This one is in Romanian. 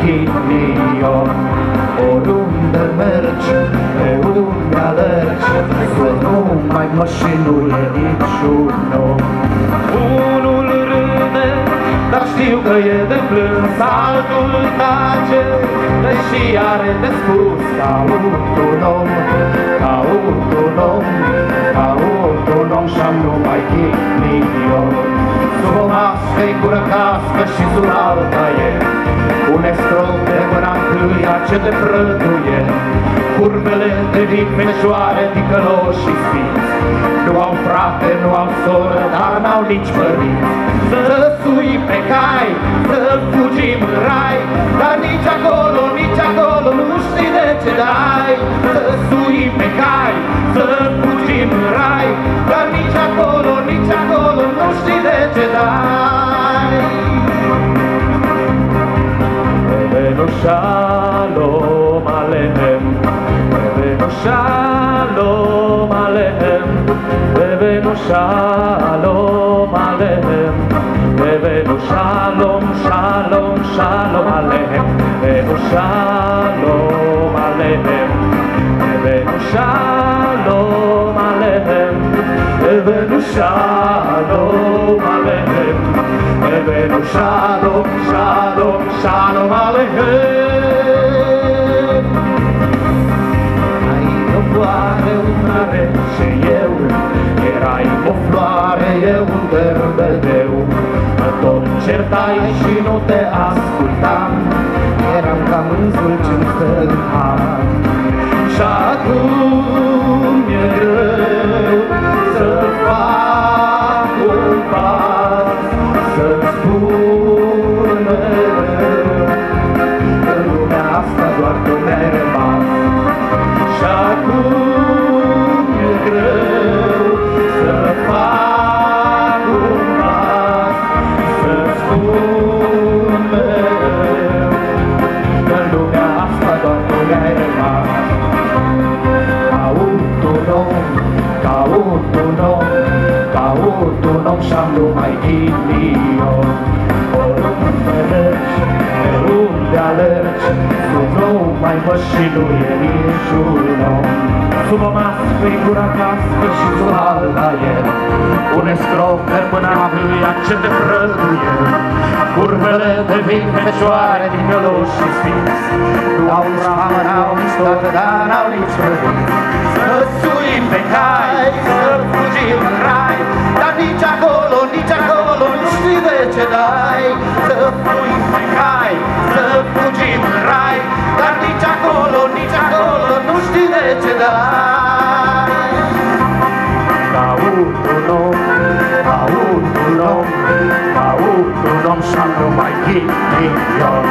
ghinion Oriunde mergi, pe unde alergi Să nu mai mășinule niciun om Unul râde, dar știu că e de plâns Altul tace, deși are de spus Caut un om, caut un om Caut un om și-am numai ghinion Sub o mască-i cură cască și sub alta e. Un estrop de mâna întâia ce te prăduie. Curbele de vin fecioare, ticăloși și sfinți. Nu au frate, nu au soră, dar n-au nici părinți Să sui pe cai, să fugim Hebeno shalom alechem. Hebeno shalom alehem. Hebeno shalom alehem. Hebeno shalom, shalom, shalom alehem. Hebeno shalom alehem. Hebeno shalom alehem. Hebeno shalom. Revenu shalom shalom shalom aleichem. Ai o floare, un mare și eu Erai o floare, eu un berbedeu Mă tot certai și nu te ascultam Eram ca mânzul ce-mi stă în caut un om, caut un om și-am numai ghinion. Oriunde mergi, pe unde alergi, tu nu mai mă și nu e niciun om. Sub o mască e gura cască și sub alta el Un escroc de mâna mâia ce te prăduie Curvele de vin fecioare din căluși și sfinți. Nu au ramă, n-au nici toată, dar n-au nici părinți Să suim pe cai, Să fuim pe cai, să fugim în rai. Dar nici acolo, nici acolo nu știi de ce dai. Caut un om, caut un om, caut un om și-am numai ghinion